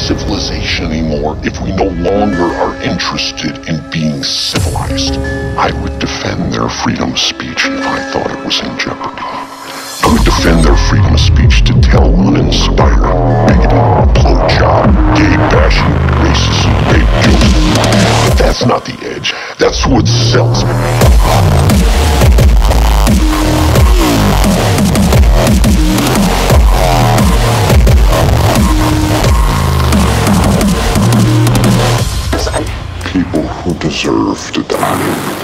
civilization anymore if we no longer are interested in being civilized. I would defend their freedom of speech if I thought it was in jeopardy. I would defend their freedom of speech to tell uninspiring, bigoted, blowjob, gay bashing, racism they that's not the edge. That's what sells me. deserve to die.